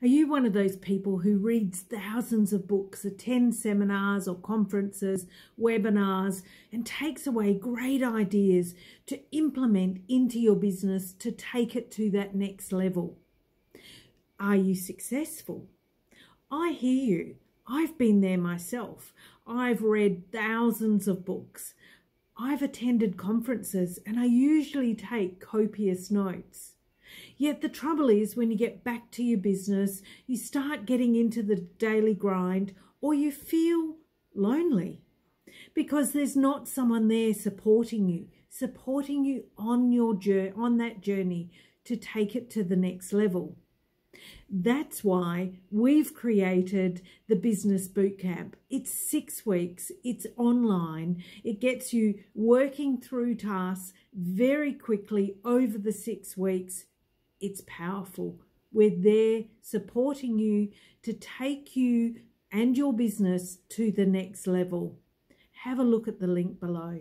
Are you one of those people who reads thousands of books, attends seminars or conferences, webinars, and takes away great ideas to implement into your business to take it to that next level? Are you successful? I hear you. I've been there myself. I've read thousands of books. I've attended conferences and I usually take copious notes. Yet the trouble is when you get back to your business, you start getting into the daily grind or you feel lonely because there's not someone there supporting you, supporting you on your journey, on that journey to take it to the next level. That's why we've created the Business Bootcamp. It's six weeks, it's online, it gets you working through tasks very quickly over the six weeks it's powerful. We're there supporting you to take you and your business to the next level. Have a look at the link below.